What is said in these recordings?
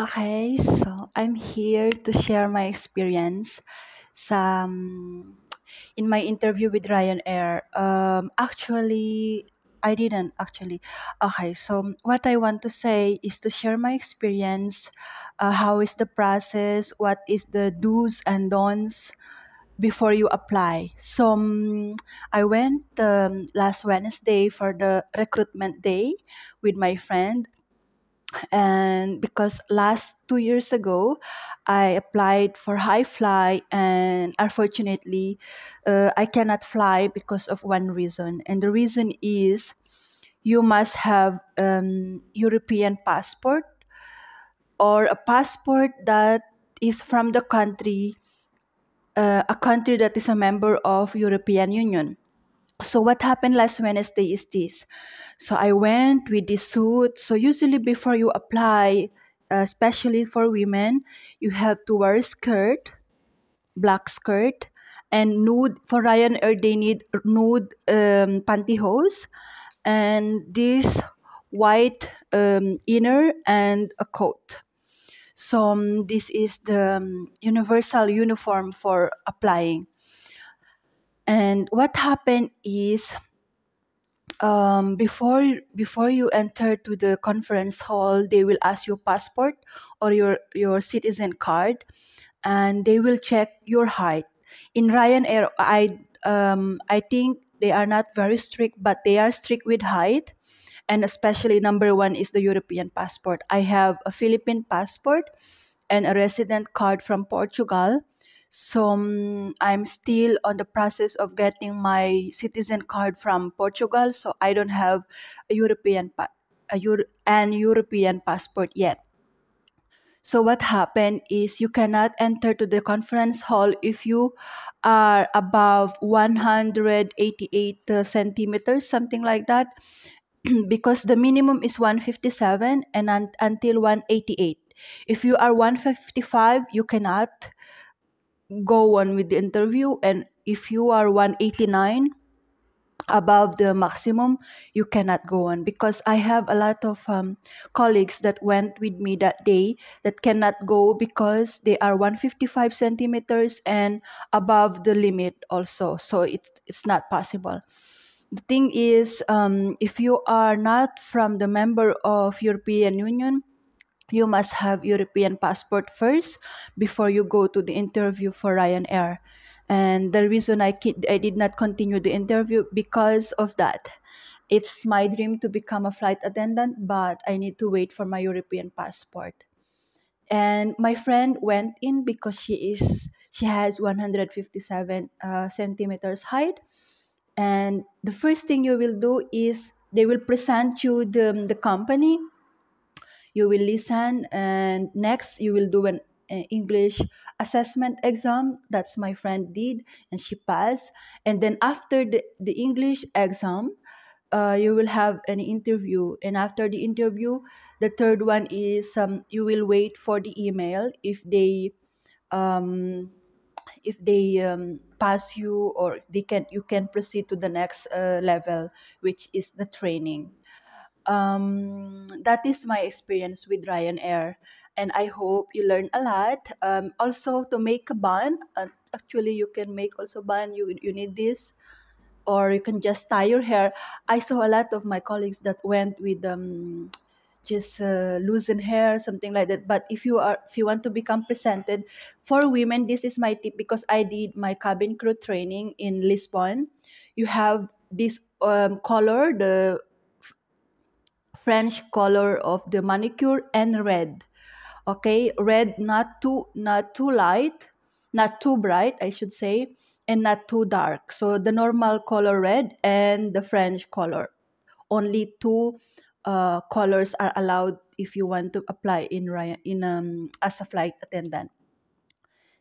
Okay, so I'm here to share my experience sa um, in my interview with Ryanair. Um, actually, I didn't actually. Okay, so what I want to say is to share my experience. Uh, how is the process? What is the do's and don'ts before you apply? So um, I went um, last Wednesday for the recruitment day with my friend and because last two years ago i applied for Hi Fly and unfortunately uh, i cannot fly because of one reason. And the reason is you must have um, european passport or a passport that is from the country uh, a country that is a member of european union. So what happened last wednesday is this so I went with this suit. So usually before you apply, uh, especially for women, you have to wear a skirt, black skirt, and nude. For Ryan Ryanair, they need nude um, pantyhose, and this white um, inner and a coat. So um, this is the um, universal uniform for applying. And what happened is um, before before you enter to the conference hall, they will ask your passport or your your citizen card, and they will check your height. In Ryanair, I um, I think they are not very strict, but they are strict with height, and especially number one is the European passport. I have a Philippine passport and a resident card from Portugal so um, I'm still on the process of getting my citizen card from Portugal. So I don't have a European pa- a Euro- an European passport yet. So what happened is you cannot enter to the conference hall if you are above 188 uh, centimeters, something like that, because the minimum is 157 and un- until 188. If you are 155, you cannot go on with the interview and if you are 189 above the maximum you cannot go on. Because i have a lot of um, colleagues that went with me that day that cannot go because they are 155 centimeters and above the limit also. So it, it's not possible. The thing is um, if you are not from the member of european union you must have European passport first before you go to the interview for Ryanair. And the reason I, I did not continue the interview because of that. It's my dream to become a flight attendant, but I need to wait for my European passport. And my friend went in because she is she has 157 uh, centimeters height. And the first thing you will do is they will present you the, the company you will listen and next you will do an uh, english assessment exam. That's my friend did and she passed. And then after the, the english exam uh, you will have an interview. And after the interview the third one is um, you will wait for the email if they um, if they um, pass you or they can you can proceed to the next uh, level which is the training um, that is my experience with Ryanair, and I hope you learn a lot. Um, also, to make a bun, uh, actually, you can make also bun. You you need this, or you can just tie your hair. I saw a lot of my colleagues that went with um, just uh, loosen hair, something like that. But if you are if you want to become presented for women, this is my tip because I did my cabin crew training in Lisbon. You have this um, color, the French color of the manicure and red. Okay, red not too not too light, not too bright, I should say, and not too dark. So the normal color red and the French color. Only two uh, colors are allowed if you want to apply in in um, as a flight attendant.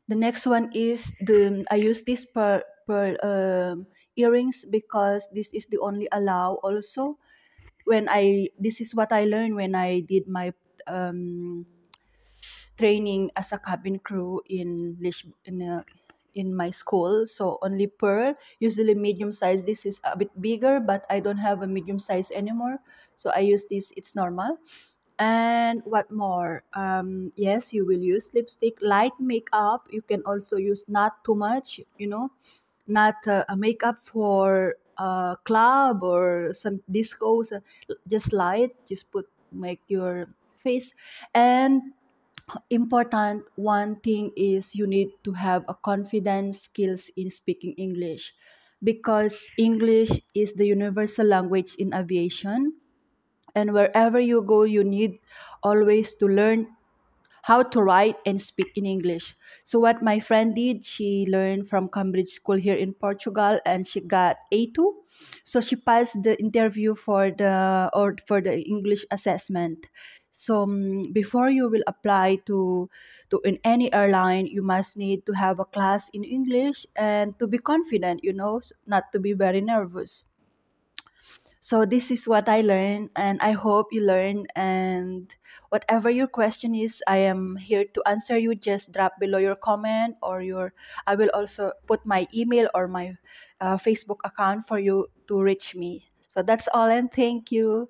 The next one is the I use this per um, earrings because this is the only allow also when I this is what I learned when I did my um, training as a cabin crew in in uh, in my school. So only pearl, usually medium size. This is a bit bigger, but I don't have a medium size anymore. So I use this. It's normal. and what more um yes you will use lipstick light makeup you can also use not too much you know not uh, a makeup for a club or some discos uh, just light just put make your face. And important one thing is you need to have a confidence skills in speaking english because english is the universal language in aviation. And wherever you go you need always to learn how to write and speak in English. So what my friend did, she learned from Cambridge School here in Portugal and she got A2. So she passed the interview for the or for the English assessment. So um, before you will apply to to in any airline, you must need to have a class in English and to be confident, you know, not to be very nervous. So this is what I learned, and I hope you learn. And whatever your question is, I am here to answer you. Just drop below your comment or your. I will also put my email or my uh, Facebook account for you to reach me. So that's all, and thank you.